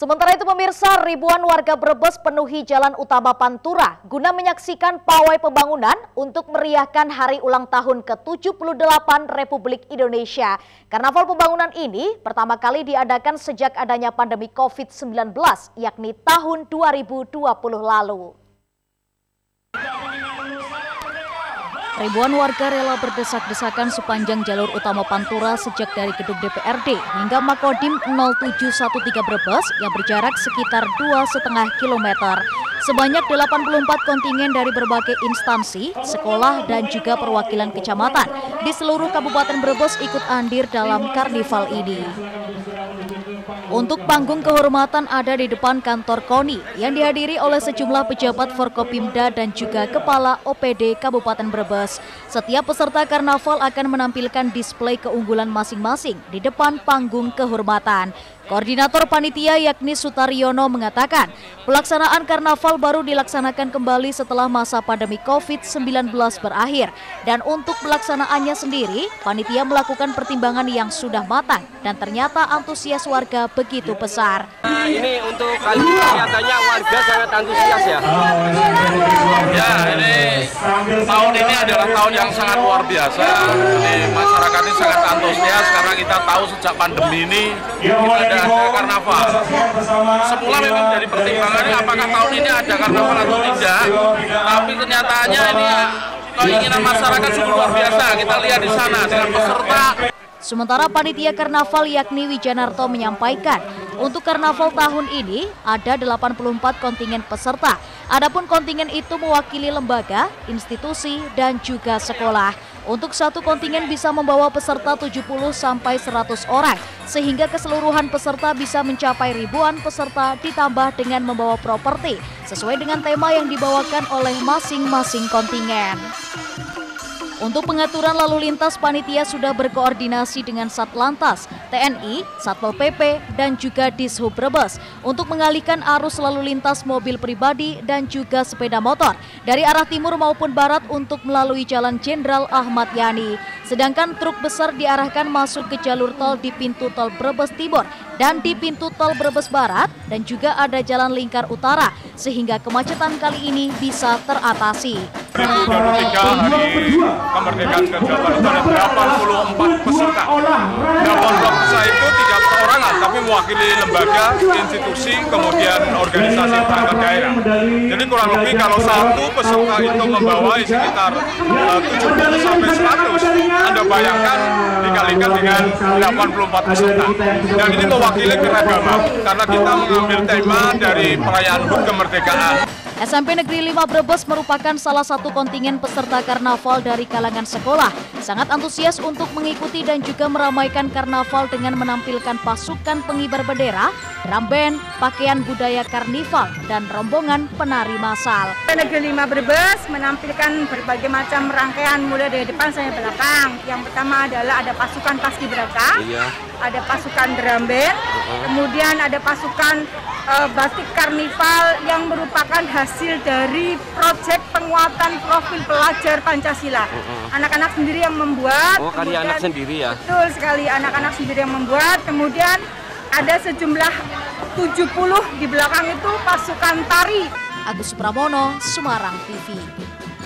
Sementara itu pemirsa, ribuan warga Brebes penuhi jalan utama Pantura guna menyaksikan pawai pembangunan untuk meriahkan hari ulang tahun ke-78 Republik Indonesia. Karnaval pembangunan ini pertama kali diadakan sejak adanya pandemi COVID-19, yakni tahun 2020 lalu. Ribuan warga rela berdesak-desakan sepanjang jalur utama Pantura sejak dari gedung DPRD hingga Makodim 0713 Brebes yang berjarak sekitar 2,5 km. Sebanyak 84 kontingen dari berbagai instansi, sekolah, dan juga perwakilan kecamatan di seluruh Kabupaten Brebes ikut andir dalam karnival ini. Untuk panggung kehormatan ada di depan kantor KONI yang dihadiri oleh sejumlah pejabat Forkopimda dan juga Kepala OPD Kabupaten Brebes. Setiap peserta karnaval akan menampilkan display keunggulan masing-masing di depan panggung kehormatan. Koordinator panitia yakni Sutaryono mengatakan, pelaksanaan karnaval baru dilaksanakan kembali setelah masa pandemi COVID-19 berakhir. Dan untuk pelaksanaannya sendiri, panitia melakukan pertimbangan yang sudah matang dan ternyata antusias warga begitu besar. Nah, ini untuk kali ini kelihatannya warga sangat antusias ya. Ya, tahun ini adalah tahun yang sangat luar biasa. Jadi masyarakat ini sangat antusias karena kita tahu sejak pandemi ini kita ada ada karnaval. Semula memang dari pertimbangannya apakah tahun ini ada karnaval atau tidak, tapi kenyataannya ini keinginan masyarakat sungguh luar biasa. Kita lihat di sana dengan peserta Sementara panitia karnaval yakni Wijanarto menyampaikan, untuk karnaval tahun ini ada 84 kontingen peserta. Adapun kontingen itu mewakili lembaga, institusi, dan juga sekolah. Untuk satu kontingen bisa membawa peserta 70 sampai 100 orang, sehingga keseluruhan peserta bisa mencapai ribuan peserta ditambah dengan membawa properti sesuai dengan tema yang dibawakan oleh masing-masing kontingen. Untuk pengaturan lalu lintas, panitia sudah berkoordinasi dengan Satlantas, TNI, Satpol PP, dan juga Dishub Brebes untuk mengalihkan arus lalu lintas mobil pribadi dan juga sepeda motor dari arah timur maupun barat untuk melalui Jalan Jenderal Ahmad Yani. Sedangkan truk besar diarahkan masuk ke jalur tol di pintu tol Brebes Timur dan di pintu tol Brebes Barat dan juga ada jalan lingkar utara sehingga kemacetan kali ini bisa teratasi. 2023 hari kemerdekaan ke-8 itu ada 84 peserta. 84 peserta itu tiga perorangan, tapi mewakili lembaga, institusi, kemudian organisasi perangkat daerah. Jadi kurang lebih kalau satu peserta itu membawa sekitar 70 sampai 100, Anda bayangkan dikalikan dengan 84 peserta. Dan ini mewakili keragaman, karena kita mengambil tema dari perayaan HUT kemerdekaan. SMP Negeri 5 Brebes merupakan salah satu kontingen peserta karnaval dari kalangan sekolah. Sangat antusias untuk mengikuti dan juga meramaikan karnaval dengan menampilkan pasukan pengibar bendera, drum band, pakaian budaya karnival, dan rombongan penari massal. Negeri 5 Brebes menampilkan berbagai macam rangkaian mulai dari depan sampai belakang. Yang pertama adalah ada pasukan paskibraka, iya. ada pasukan drum band, kemudian ada pasukan uh, batik karnival yang merupakan hasil dari proyek penguatan profil pelajar Pancasila. Anak-anak sendiri yang membuat. Oh, kali anak sendiri ya? Betul sekali, anak-anak sendiri yang membuat. Kemudian ada sejumlah 70 di belakang itu pasukan tari. Agus Pramono, Semarang TV.